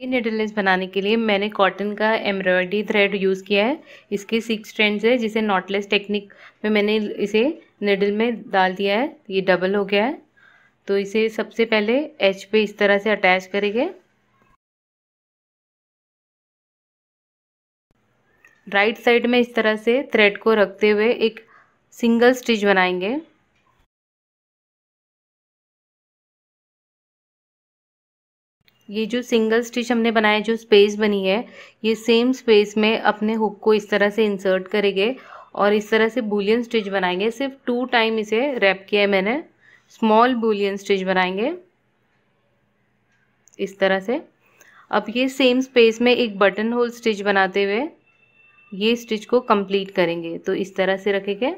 ये निडल बनाने के लिए मैंने कॉटन का एम्ब्रॉयडरी थ्रेड यूज़ किया है। इसके सिक्स स्ट्रेंड्स है, जिसे नॉटलेस टेक्निक में मैंने इसे निडल में डाल दिया है। ये डबल हो गया है। तो इसे सबसे पहले एच पे इस तरह से अटैच करेंगे। राइट साइड में इस तरह से थ्रेड को रखते हुए एक सिंगल स्टिच बनाएँगे। ये जो सिंगल स्टिच हमने बनाया जो स्पेस बनी है, ये सेम स्पेस में अपने हुक को इस तरह से इंसर्ट करेंगे और इस तरह से बुलियन स्टिच बनाएँगे। सिर्फ़ टू टाइम इसे रैप किया है मैंने। स्मॉल बुलियन स्टिच बनाएँगे। इस तरह से। अब ये सेम स्पेस में एक बटन होल स्टिच बनाते हुए ये स्टिच को कंप्लीट करेंगे। तो इस तरह से रखेंगे।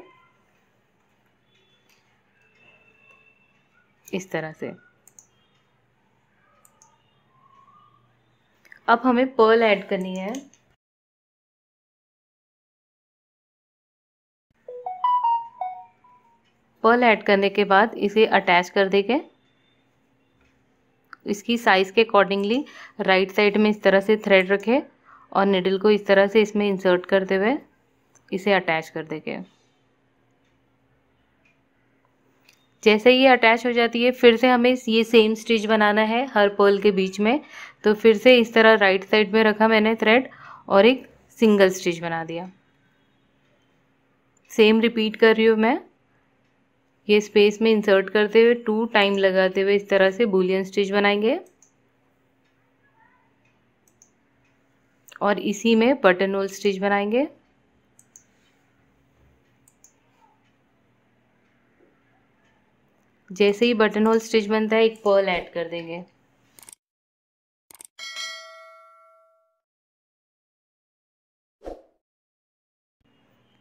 इस तरह से। अब हमें पर्ल ऐड करनी है। पर्ल ऐड करने के बाद इसे अटैच कर देंगे। इसकी साइज़ के अकॉर्डिंगली राइट साइड में इस तरह से थ्रेड रखें और निडल को इस तरह से इसमें इंसर्ट करते हुए इसे अटैच कर देंगे। जैसे ये अटैच हो जाती है, फिर से हमें ये सेम स्टिच बनाना है, हर पर्ल के बीच में। तो फिर से इस तरह राइट साइड में रखा मैंने थ्रेड और एक सिंगल स्टिच बना दिया। सेम रिपीट कर रही हूँ मैं। ये स्पेस में इंसर्ट करते हुए टू टाइम लगाते हुए इस तरह से बुलियन स्टिच बनाएँगे। और इसी में बटन होल स्टिच बनाएँगे। जैसे ही बटन होल स्टिच बनता है, एक पर्ल ऐड कर देंगे।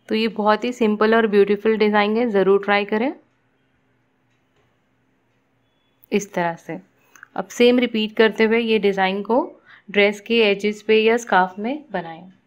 तो ये बहुत ही सिंपल और ब्यूटीफुल डिज़ाइन है, ज़रूर ट्राई करें। इस तरह से। अब सेम रिपीट करते हुए ये डिज़ाइन को ड्रेस के एजेस पे या स्काफ में बनाएँ।